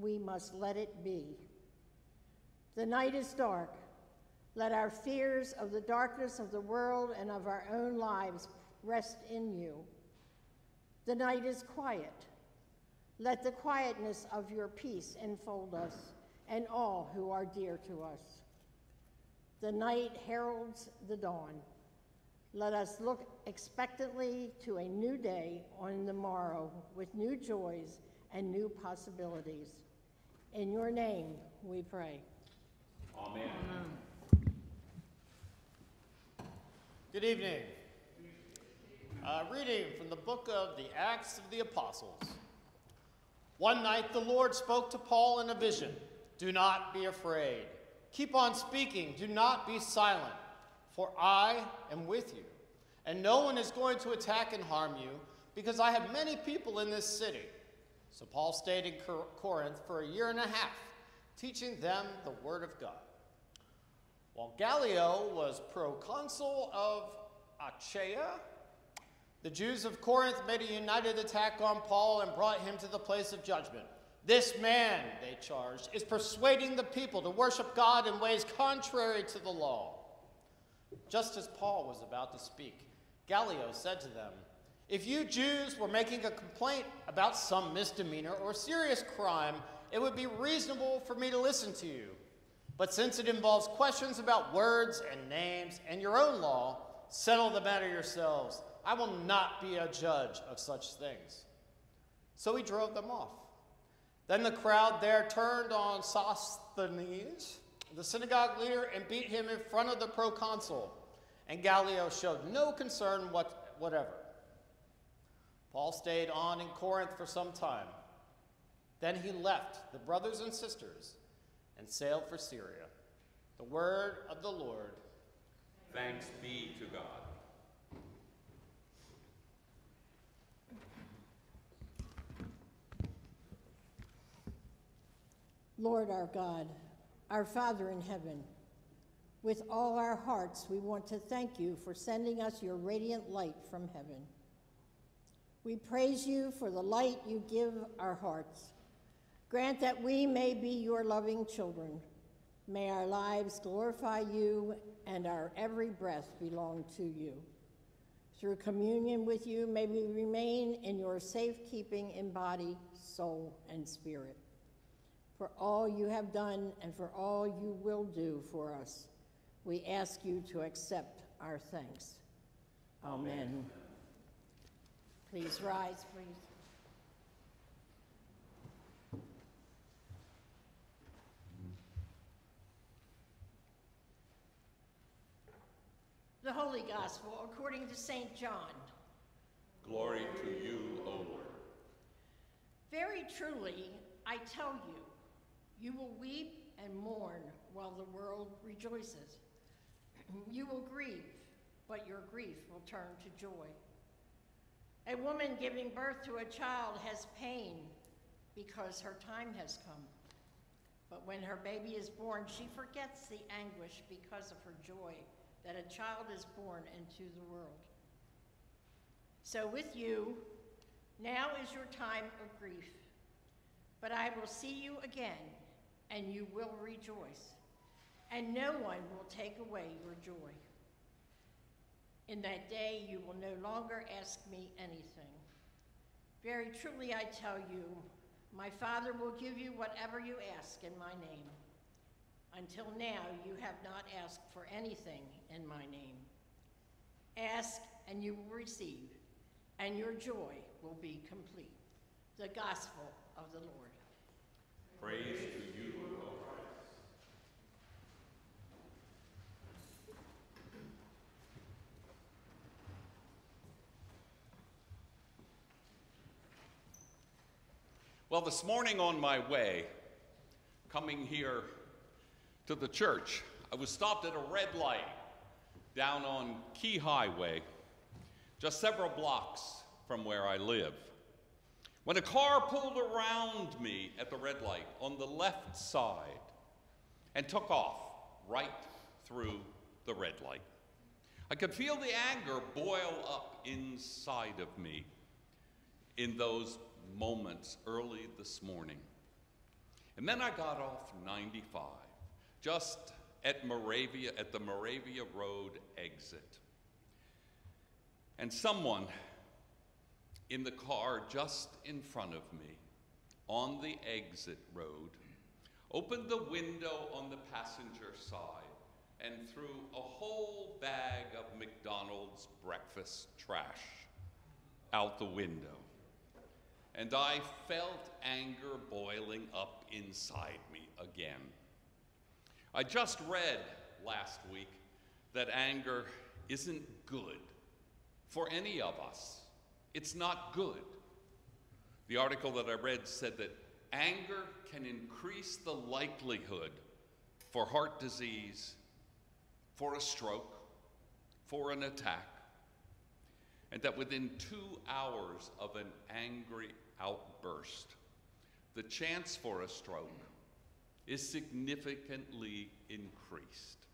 we must let it be. The night is dark. Let our fears of the darkness of the world and of our own lives rest in you. The night is quiet. Let the quietness of your peace enfold us and all who are dear to us. The night heralds the dawn. Let us look expectantly to a new day on the morrow with new joys and new possibilities. In your name we pray. Amen. Good evening. Uh, reading from the book of the Acts of the Apostles. One night the Lord spoke to Paul in a vision Do not be afraid. Keep on speaking. Do not be silent, for I am with you. And no one is going to attack and harm you, because I have many people in this city. So Paul stayed in Corinth for a year and a half, teaching them the word of God. While Gallio was proconsul of Achaia, the Jews of Corinth made a united attack on Paul and brought him to the place of judgment. This man, they charged, is persuading the people to worship God in ways contrary to the law. Just as Paul was about to speak, Gallio said to them, If you Jews were making a complaint about some misdemeanor or serious crime, it would be reasonable for me to listen to you. But since it involves questions about words and names and your own law, settle the matter yourselves. I will not be a judge of such things. So he drove them off. Then the crowd there turned on Sosthenes, the synagogue leader, and beat him in front of the proconsul. And Gallio showed no concern what, whatever. Paul stayed on in Corinth for some time. Then he left the brothers and sisters and sailed for Syria. The word of the Lord. Thanks be to God. Lord our God, our Father in heaven, with all our hearts we want to thank you for sending us your radiant light from heaven. We praise you for the light you give our hearts. Grant that we may be your loving children. May our lives glorify you and our every breath belong to you. Through communion with you, may we remain in your safekeeping in body, soul, and spirit for all you have done and for all you will do for us. We ask you to accept our thanks. Amen. Amen. Please rise, please. The Holy Gospel according to St. John. Glory to you, O Lord. Very truly, I tell you, you will weep and mourn while the world rejoices. you will grieve, but your grief will turn to joy. A woman giving birth to a child has pain because her time has come. But when her baby is born, she forgets the anguish because of her joy that a child is born into the world. So with you, now is your time of grief. But I will see you again and you will rejoice, and no one will take away your joy. In that day you will no longer ask me anything. Very truly I tell you, my Father will give you whatever you ask in my name. Until now you have not asked for anything in my name. Ask and you will receive, and your joy will be complete. The Gospel of the Lord. Praise to you, O Well, this morning on my way, coming here to the church, I was stopped at a red light down on Key Highway, just several blocks from where I live when a car pulled around me at the red light on the left side and took off right through the red light. I could feel the anger boil up inside of me in those moments early this morning. And then I got off 95, just at Moravia, at the Moravia Road exit. And someone in the car just in front of me on the exit road opened the window on the passenger side and threw a whole bag of McDonald's breakfast trash out the window. And I felt anger boiling up inside me again. I just read last week that anger isn't good for any of us. It's not good. The article that I read said that anger can increase the likelihood for heart disease, for a stroke, for an attack, and that within two hours of an angry outburst, the chance for a stroke is significantly increased.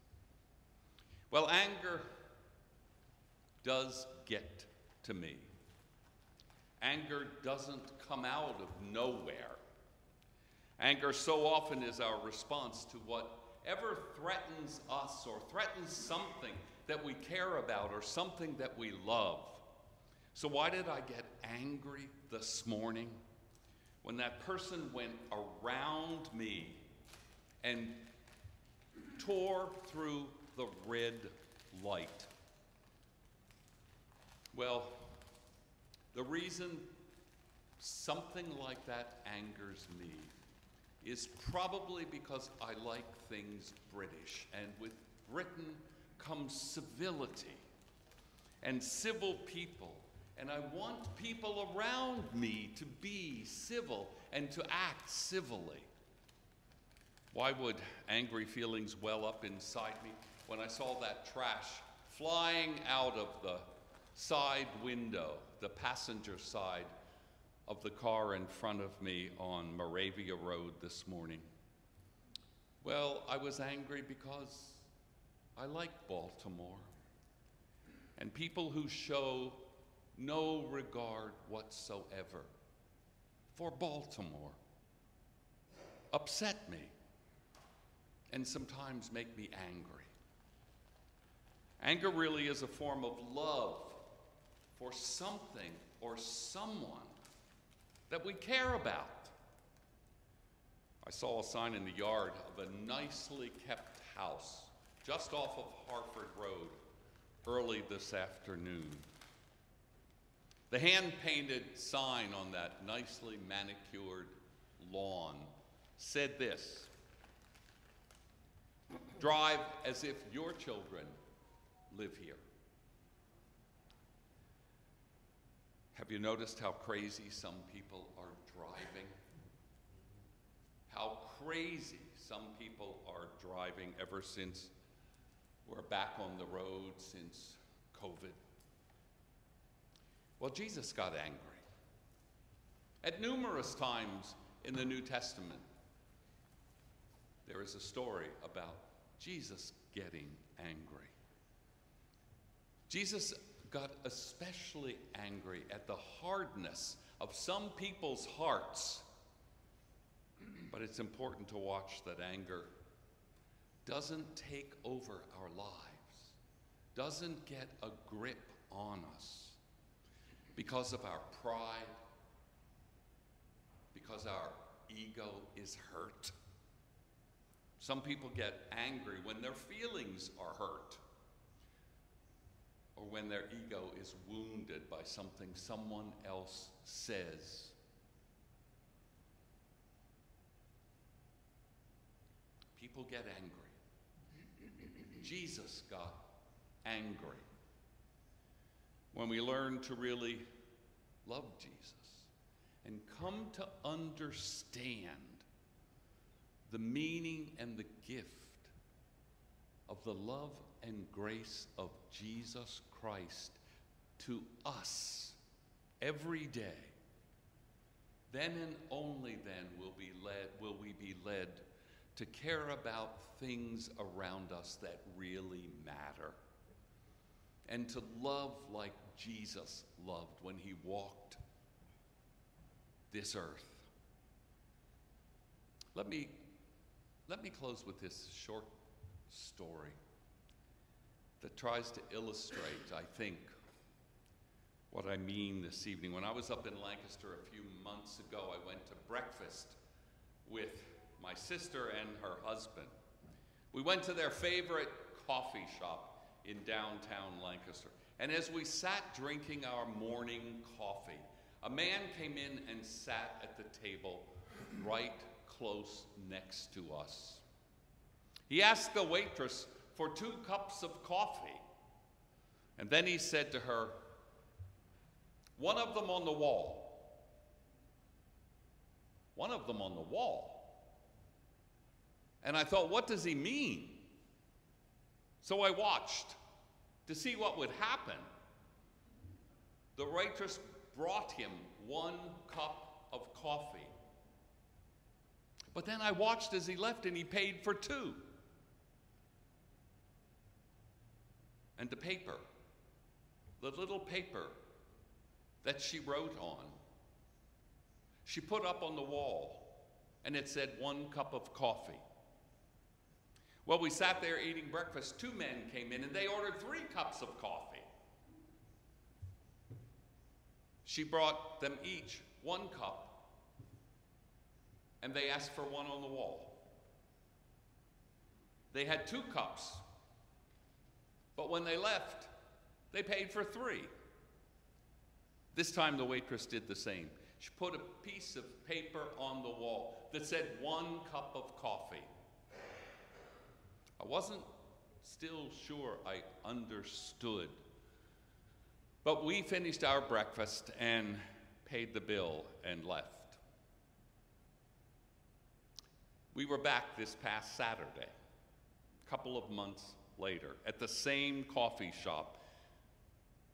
Well, anger does get to me. Anger doesn't come out of nowhere. Anger so often is our response to whatever threatens us or threatens something that we care about or something that we love. So, why did I get angry this morning when that person went around me and tore through the red light? Well, the reason something like that angers me is probably because I like things British, and with Britain comes civility and civil people. And I want people around me to be civil and to act civilly. Why would angry feelings well up inside me when I saw that trash flying out of the side window, the passenger side of the car in front of me on Moravia Road this morning? Well, I was angry because I like Baltimore. And people who show no regard whatsoever for Baltimore upset me and sometimes make me angry. Anger really is a form of love for something or someone that we care about. I saw a sign in the yard of a nicely kept house just off of Harford Road early this afternoon. The hand painted sign on that nicely manicured lawn said this Drive as if your children live here. Have you noticed how crazy some people are driving? How crazy some people are driving ever since we're back on the road since COVID. Well, Jesus got angry. At numerous times in the New Testament, there is a story about Jesus getting angry. Jesus got especially angry at the hardness of some people's hearts. But it's important to watch that anger doesn't take over our lives, doesn't get a grip on us because of our pride, because our ego is hurt. Some people get angry when their feelings are hurt or when their ego is wounded by something someone else says. People get angry. Jesus got angry. When we learn to really love Jesus and come to understand the meaning and the gift of the love and grace of Jesus Christ to us every day, then and only then will, be led, will we be led to care about things around us that really matter and to love like Jesus loved when he walked this earth. Let me, let me close with this short story that tries to illustrate, I think, what I mean this evening. When I was up in Lancaster a few months ago, I went to breakfast with my sister and her husband. We went to their favorite coffee shop in downtown Lancaster. And as we sat drinking our morning coffee, a man came in and sat at the table right close next to us. He asked the waitress for two cups of coffee. And then he said to her, One of them on the wall. One of them on the wall. And I thought, what does he mean? So I watched to see what would happen. The waitress brought him one cup of coffee. But then I watched as he left and he paid for two. And the paper, the little paper that she wrote on, she put up on the wall and it said one cup of coffee. Well, we sat there eating breakfast. Two men came in and they ordered three cups of coffee. She brought them each one cup and they asked for one on the wall. They had two cups, but when they left, they paid for three. This time the waitress did the same. She put a piece of paper on the wall that said one cup of coffee. I wasn't still sure I understood. But we finished our breakfast and paid the bill and left. We were back this past Saturday, a couple of months later, at the same coffee shop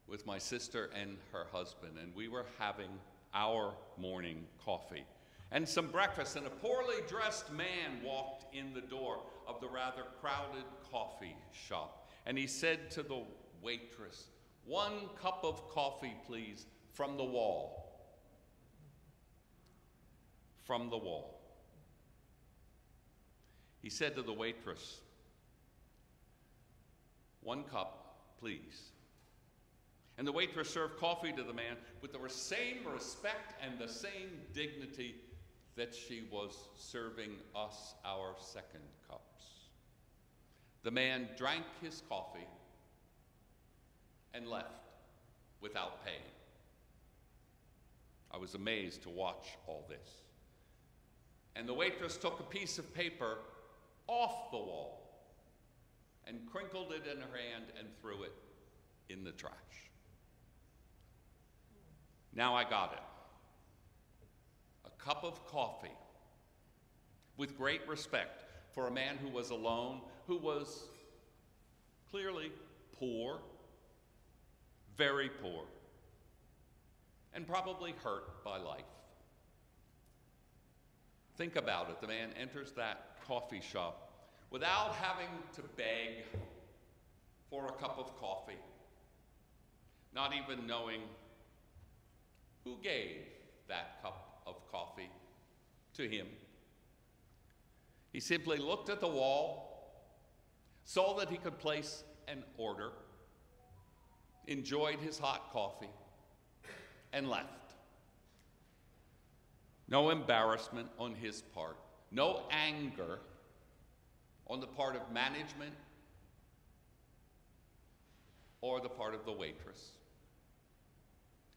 with my sister and her husband, and we were having our morning coffee and some breakfast, and a poorly dressed man walked in the door of the rather crowded coffee shop. And he said to the waitress, One cup of coffee, please, from the wall. From the wall. He said to the waitress, One cup, please. And the waitress served coffee to the man with the same respect and the same dignity that she was serving us our second cups. The man drank his coffee and left without paying. I was amazed to watch all this. And the waitress took a piece of paper off the wall and crinkled it in her hand and threw it in the trash. Now I got it cup of coffee with great respect for a man who was alone, who was clearly poor, very poor, and probably hurt by life. Think about it. The man enters that coffee shop without having to beg for a cup of coffee, not even knowing who gave that cup coffee to him. He simply looked at the wall, saw that he could place an order, enjoyed his hot coffee, and left. No embarrassment on his part, no anger on the part of management or the part of the waitress,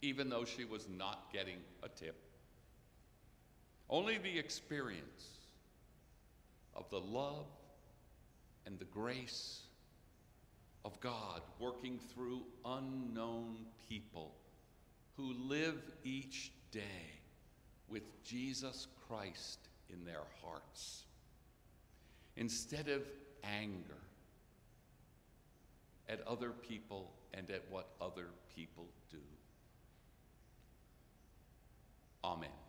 even though she was not getting a tip. Only the experience of the love and the grace of God working through unknown people who live each day with Jesus Christ in their hearts. Instead of anger at other people and at what other people do. Amen.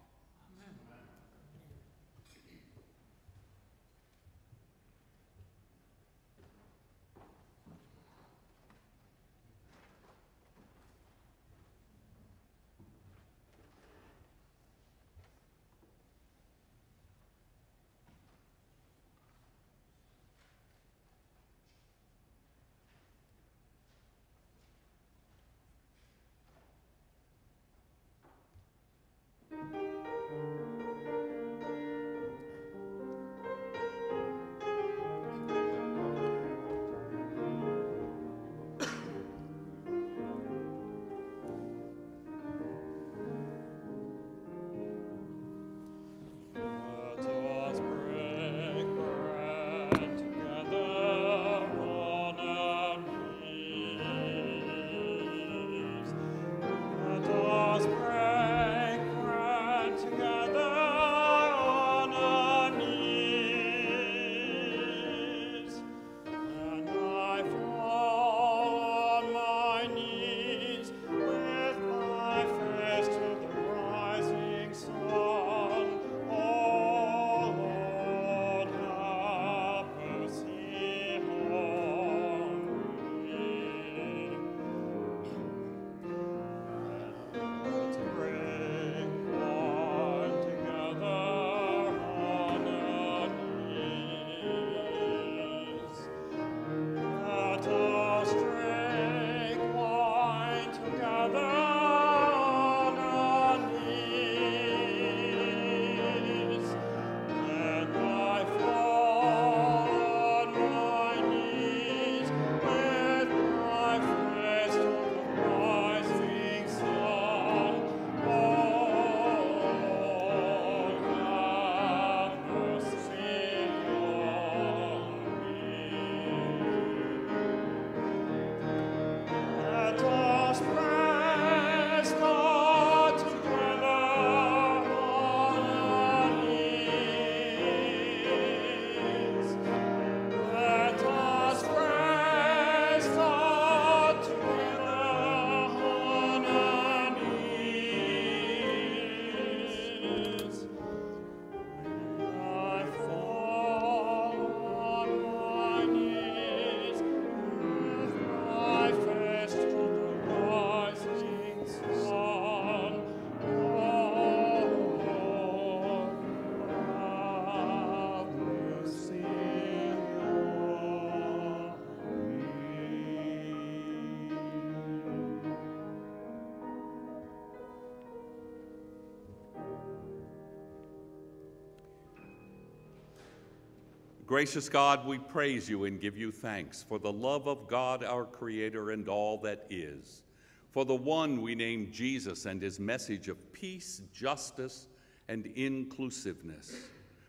Gracious God, we praise you and give you thanks for the love of God, our Creator, and all that is, for the one we name Jesus and his message of peace, justice, and inclusiveness,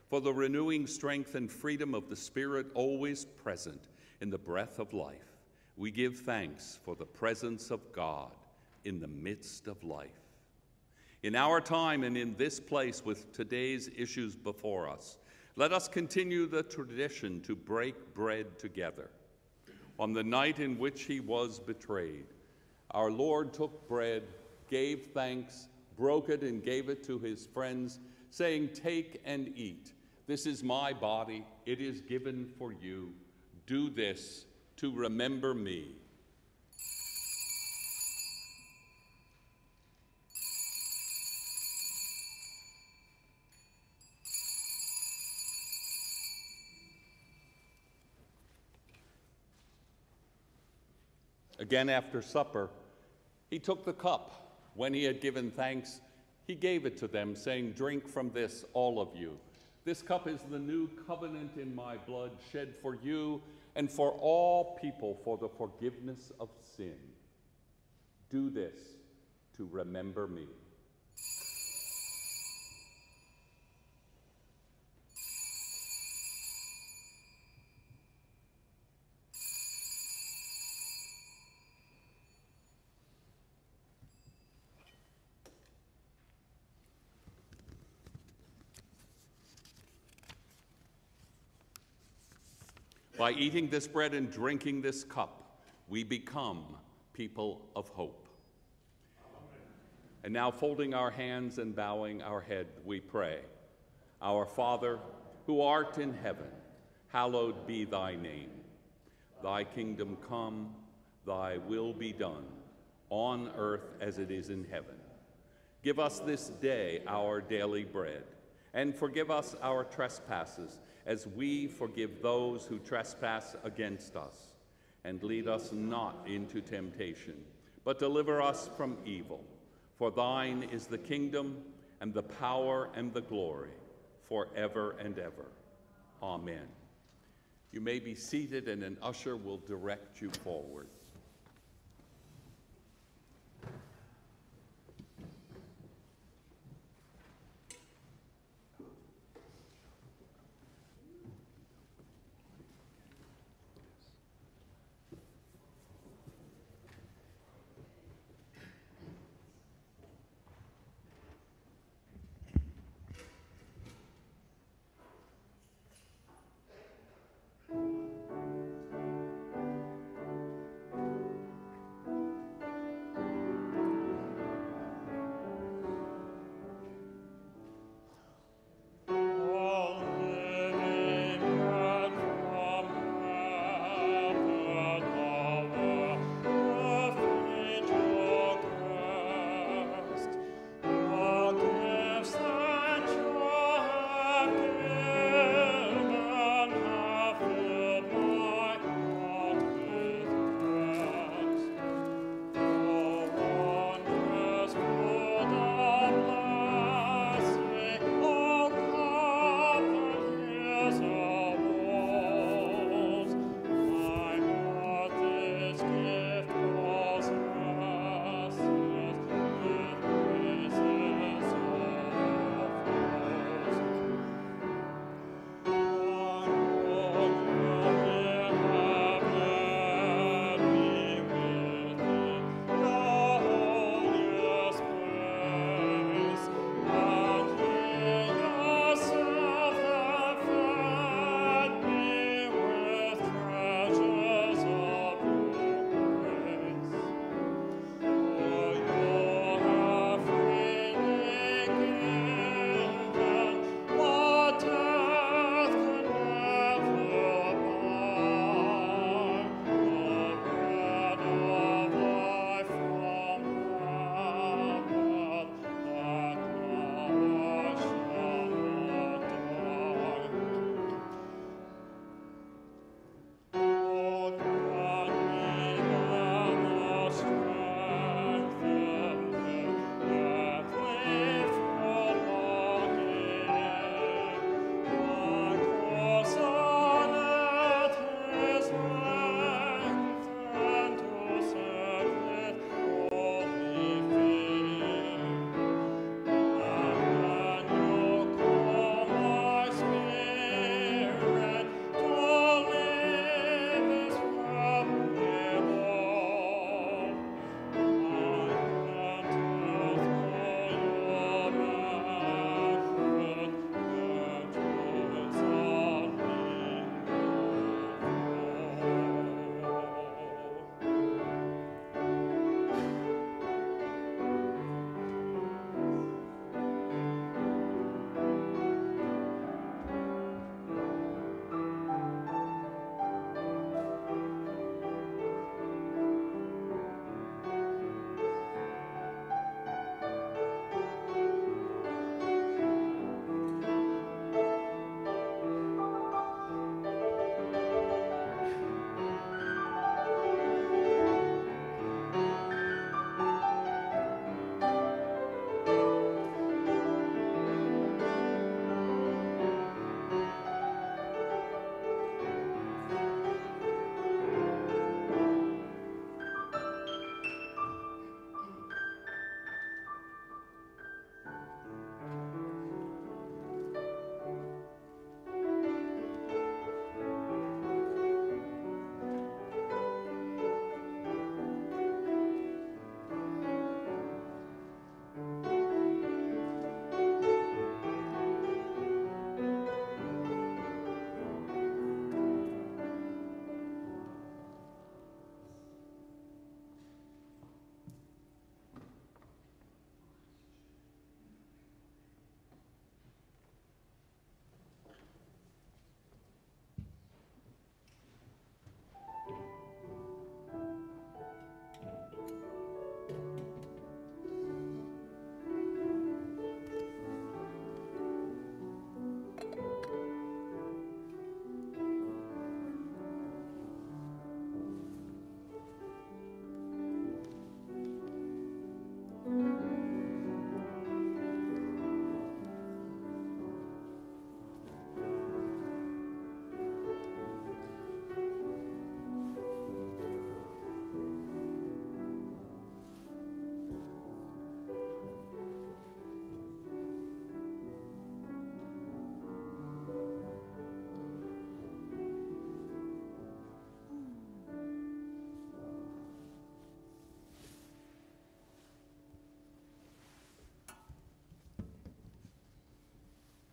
for the renewing strength and freedom of the Spirit always present in the breath of life. We give thanks for the presence of God in the midst of life. In our time and in this place with today's issues before us, let us continue the tradition to break bread together. On the night in which he was betrayed, our Lord took bread, gave thanks, broke it, and gave it to his friends, saying, Take and eat. This is my body, it is given for you. Do this to remember me. Again, after supper, he took the cup. When he had given thanks, he gave it to them, saying, Drink from this, all of you. This cup is the new covenant in my blood, shed for you and for all people for the forgiveness of sin. Do this to remember me. By eating this bread and drinking this cup, we become people of hope. And now, folding our hands and bowing our head, we pray Our Father, who art in heaven, hallowed be thy name. Thy kingdom come, thy will be done, on earth as it is in heaven. Give us this day our daily bread, and forgive us our trespasses as we forgive those who trespass against us. And lead us not into temptation, but deliver us from evil. For thine is the kingdom, and the power, and the glory, forever and ever. Amen. You may be seated, and an usher will direct you forward.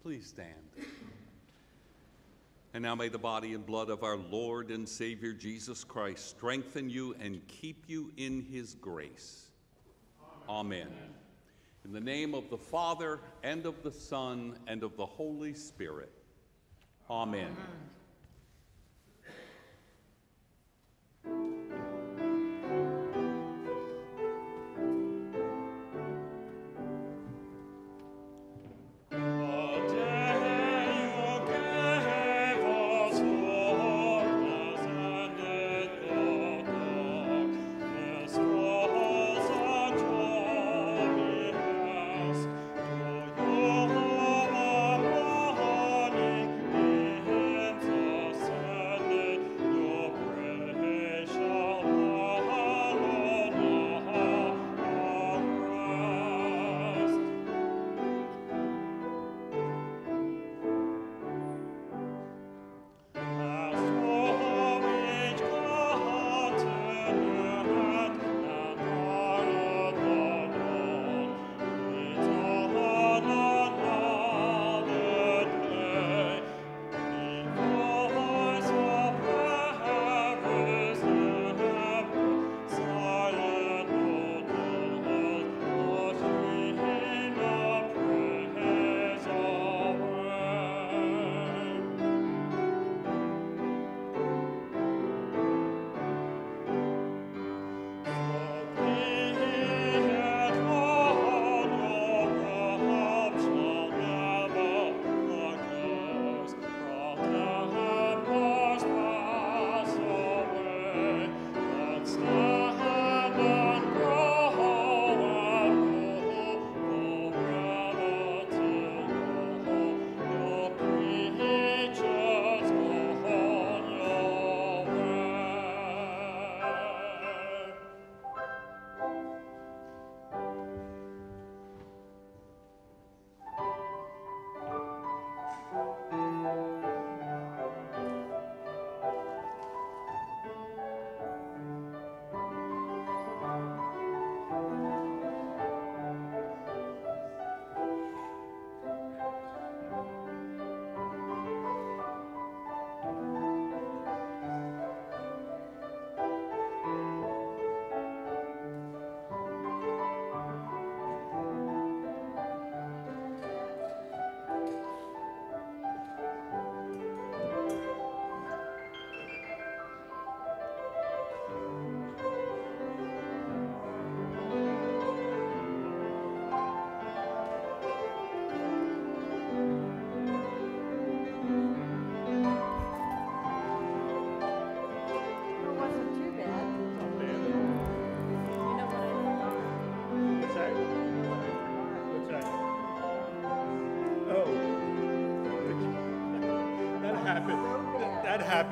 Please stand. And now may the body and blood of our Lord and Savior Jesus Christ strengthen you and keep you in his grace. Amen. In the name of the Father, and of the Son, and of the Holy Spirit. Amen. It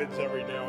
happens. Every now.